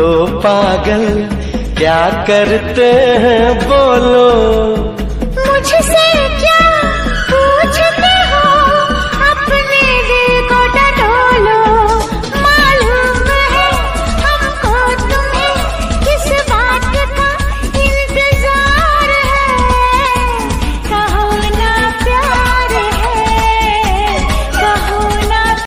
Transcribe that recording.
तो पागल क्या करते हैं वो?